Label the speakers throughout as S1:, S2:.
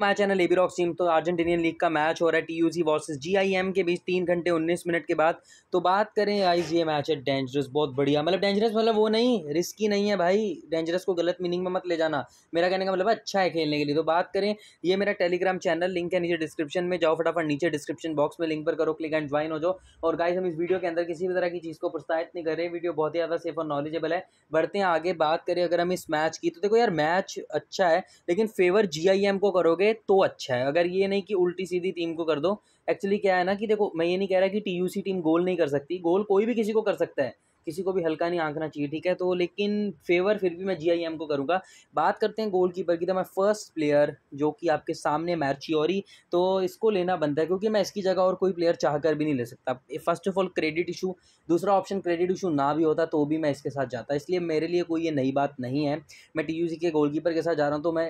S1: My channel AB rocks team तो Argentinian league का match हो रहा है टीयूसी वर्सेस जीआईएम के बीच तीन घंटे उन्नीस मिनट के बाद। तो बात करें आइज़ ये मैच है डेंजरस बहुत बढ़िया। मतलब डेंजरस मतलब वो नहीं रिस्की नहीं है भाई। डेंजरस को गलत मीनिंग में मत ले जाना। मेरा कहने का मतलब अच्छा है खेलने के लिए। तो बात करें, ये मेरा टेलीग्राम चैनल लिंक है नीचे डिस्क्रिप्शन में। जाओ फटाफट नीचे डिस्क्रिप्शन बॉक्स में लिंक पर करो क्लिक एंड ज्वाइन हो जाओ। और गाइज़ हम इस वीडियो के अंदर किसी भी तरह की चीज़ को प्रोत्साहित नहीं कर रहे वीडियो बहुत ही ज़्यादा सेफ़ और नॉलेजेबल है। बढ़ते हैं आगे, बात करें अगर हम इस मैच की तो देखो यार मैच अच्छा है, लेकिन फेवर जीआईएम को करोगे तो अच्छा है। अगर ये नहीं कि उल्टी सीधी टीम को कर दो एक्चुअली क्या है ना कि देखो, मैं ये नहीं कह रहा कि टीयूसी टीम गोल नहीं कर सकती। गोल कोई भी किसी को कर सकता है। किसी को भी हल्का नहीं आंकना चाहिए, ठीक है? तो लेकिन फेवर फिर भी मैं जी आई एम को करूँगा। बात करते हैं गोलकीपर की तो मैं फ़र्स्ट प्लेयर जो कि आपके सामने मैरचियोरी तो इसको लेना बनता है क्योंकि मैं इसकी जगह और कोई प्लेयर चाह भी नहीं ले सकता। First of all credit issue दूसरा ऑप्शन क्रेडिट इशू ना भी होता तो भी मैं इसके साथ जाता। इसलिए मेरे लिए कोई ये नई बात नहीं है। मैं टी के गोलकीपर के साथ जा रहा हूँ तो मैं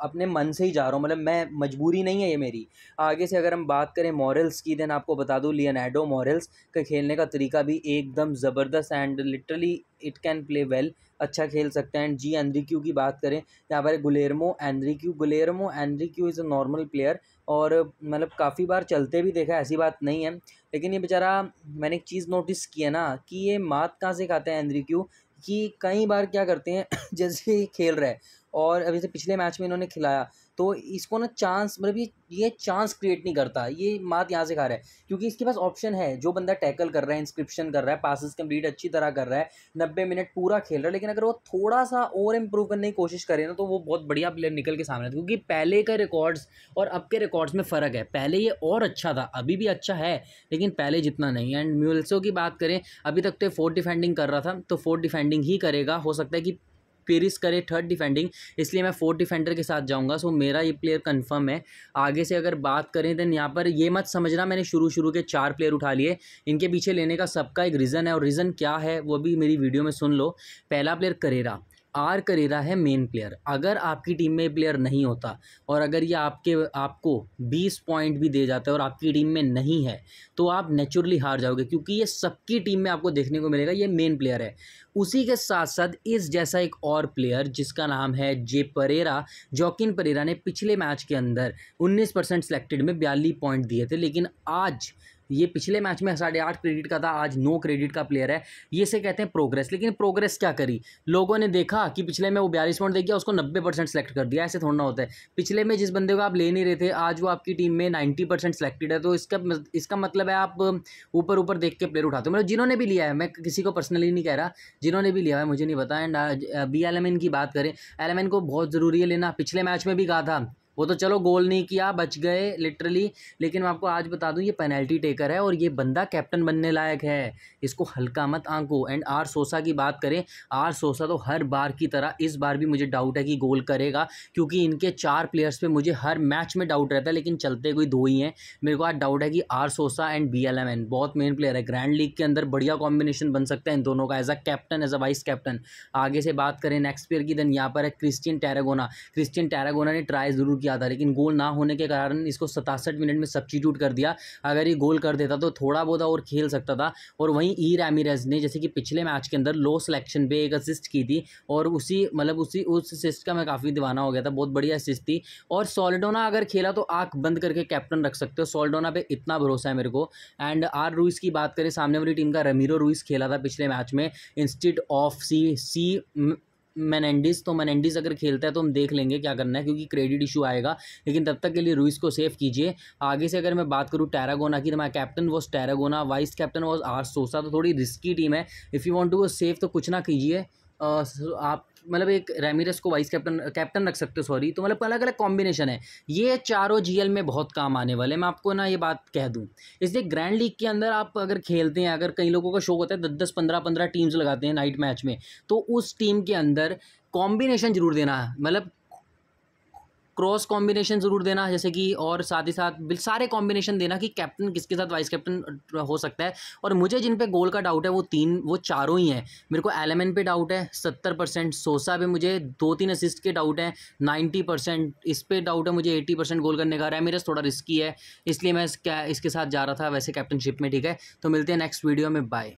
S1: अपने मन से ही जा रहा हूँ। मतलब मैं, मजबूरी नहीं है ये मेरी। आगे से अगर हम बात करें मॉरल्स की देन आपको बता दूँ लियनाडो मॉरल्स के खेलने का तरीका भी एकदम ज़बरदस्त ज़बरदस्त and literally it can play well अच्छा खेल सकते हैं। एंड जी एनरिक्यू की बात करें, यहाँ पर Guillermo Enrique Guillermo Enrique is a normal player और मतलब काफ़ी बार चलते भी देखा, ऐसी बात नहीं है। लेकिन ये बेचारा, मैंने एक चीज़ नोटिस किया ना, कि ये मात कहाँ से खाते हैं एनरिक्यू कि कई बार क्या करते हैं, जैसे खेल रहे हैं और अभी से पिछले मैच में इन्होंने खिलाया तो इसको ना चांस मतलब ये ये चांस क्रिएट नहीं करता, ये मात यहाँ से खा रहा है, क्योंकि इसके पास ऑप्शन है, जो बंदा टैकल कर रहा है इंस्क्रिप्शन कर रहा है पासिस कंप्लीट अच्छी तरह कर रहा है, नब्बे मिनट पूरा खेल रहा है, लेकिन अगर वो थोड़ा सा और इम्प्रूव करने की कोशिश करे ना तो वो बहुत बढ़िया प्लेयर निकल के सामने क्योंकि पहले के रिकॉर्ड्स और अब के रिकॉर्ड्स में फ़र्क है, पहले ये और अच्छा था, अभी भी अच्छा है, लेकिन पहले जितना नहीं एंड म्यूल्सो की बात करें, अभी तक तो फोर्थ डिफेंडिंग कर रहा था तो फोर्थ डिफेंडिंग ही करेगा, हो सकता है कि पेरिस करे थर्ड डिफेंडिंग इसलिए मैं फोर्थ डिफेंडर के साथ जाऊँगा। सो मेरा ये प्लेयर कन्फर्म है। आगे से अगर बात करें देन यहाँ पर ये मत समझना, मैंने शुरू शुरू के चार प्लेयर उठा लिए। इनके पीछे लेने का सबका एक रीज़न है और रीज़न क्या है, वो भी मेरी वीडियो में सुन लो। पहला प्लेयर करेरा। आर करेरा है मेन प्लेयर अगर आपकी टीम में प्लेयर नहीं होता और अगर ये आपके, आपको 20 पॉइंट भी दे जाता है और आपकी टीम में नहीं है तो आप नेचुरली हार जाओगे क्योंकि ये सबकी टीम में आपको देखने को मिलेगा, ये मेन प्लेयर है। उसी के साथ साथ इस जैसा एक और प्लेयर जिसका नाम है जे परेरा, जॉकिन परेरा ने पिछले मैच के अंदर 19 परसेंट सेलेक्टेड में बयालीस पॉइंट दिए थे, लेकिन आज ये पिछले मैच में साढ़े आठ क्रेडिट का था, आज नौ क्रेडिट का प्लेयर है। ये से कहते हैं प्रोग्रेस लेकिन प्रोग्रेस क्या करी? लोगों ने देखा कि पिछले में वो बयालीस पॉइंट दे गया उसको नब्बे परसेंट सेलेक्ट कर दिया। ऐसे थोड़ा ना होता है। पिछले में जिस बंदे को आप ले नहीं रहे थे, आज वो आपकी टीम में नाइन्टी परसेंट सेलेक्टेड है। तो इसका इसका मतलब है आप ऊपर ऊपर देख के प्लेयर उठाते हो। मतलब जिन्होंने भी लिया है, मैं किसी को पर्सनली नहीं कह रहा, जिन्होंने भी लिया है, मुझे नहीं पता। एंड बी एल की बात करें एल को बहुत ज़रूरी है लेना। पिछले मैच में भी कहा था वो तो चलो गोल नहीं किया, बच गए लिटरली लेकिन मैं आपको आज बता दूँ, ये पेनल्टी टेकर है और ये बंदा कैप्टन बनने लायक है। इसको हल्का मत आंको। एंड आर सोसा की बात करें आर सोसा तो हर बार की तरह, इस बार भी मुझे डाउट है कि गोल करेगा, क्योंकि इनके चार प्लेयर्स पे मुझे हर मैच में डाउट रहता है, लेकिन चलते कोई दो ही हैं। मेरे को आज डाउट है कि आर सोसा एंड बी बहुत मेन प्लेयर है। ग्रैंड लीग के अंदर बढ़िया कॉम्बिनेशन बन सकता है इन दोनों का as a captain as a vice captain आगे से बात करें नेक्स्ट प्लेयर की देन यहाँ पर है क्रिस्टियन टैरागोना क्रिस्टियन टैरागोना ने ट्राई ज़रूर किया था, लेकिन गोल ना होने के कारण इसको सतासठ मिनट में सब्सिट्यूट कर दिया। अगर ये गोल कर देता तो थोड़ा बहुत और खेल सकता था। और वहीं ई. रैमिरेज ने, जैसे कि पिछले मैच के अंदर लो सिलेक्शन पे एक असिस्ट की थी और उसी मतलब उसी, उस असिस्ट का मैं काफ़ी दीवाना हो गया था। बहुत बढ़िया असिस्ट थी। और सोल्डोना अगर खेला तो आँख बंद करके कैप्टन रख सकते हो। सोल्डोना पे इतना भरोसा है मेरे को। एंड आर रूइस की बात करें, सामने वाली टीम का रमीरो रूइस खेला था पिछले मैच में। इंस्टिट ऑफ़ सी सी मैनेंडिस तो मैनेंडिस अगर खेलता है तो हम देख लेंगे क्या करना है, क्योंकि क्रेडिट इशू आएगा। लेकिन तब तक के लिए रूइस को सेव कीजिए। आगे से अगर मैं बात करूँ टैरागोना की तो मैं captain was Tarragona vice captain was R Sosa तो थोड़ी रिस्की टीम है। इफ़ यू वॉन्ट टू वो सेफ़ तो कुछ ना कीजिए। आप मतलब एक रेमिरस को वाइस कैप्टन कैप्टन रख सकते हो सॉरी तो मतलब अलग अलग कॉम्बिनेशन है। ये चारों जीएल में बहुत काम आने वाले मैं आपको ना ये बात कह दूँ। इसलिए ग्रैंड लीग के अंदर आप अगर खेलते हैं, अगर कई लोगों का शौक होता है दस दस पंद्रह पंद्रह टीम्स लगाते हैं नाइट मैच में तो उस टीम के अंदर कॉम्बिनेशन ज़रूर देना मतलब क्रॉस कॉम्बिनेशन ज़रूर देना, जैसे कि और साथ ही साथ सारे कॉम्बिनेशन देना कि कैप्टन किसके साथ, वाइस कैप्टन हो सकता है। और मुझे जिन पे गोल का डाउट है, वो तीन, वो चारों ही हैं। मेरे को एलेमेंट पे डाउट है, सत्तर परसेंट, सोसा पे मुझे दो तीन असिस्ट के डाउट हैं नाइन्टी परसेंट, इस पर डाउट है मुझे एट्टी परसेंट गोल करने का रेमिरस थोड़ा रिस्की है, इसलिए मैं इसके साथ जा रहा था, वैसे कैप्टनशिप में, ठीक है? तो मिलते हैं नेक्स्ट वीडियो में बाय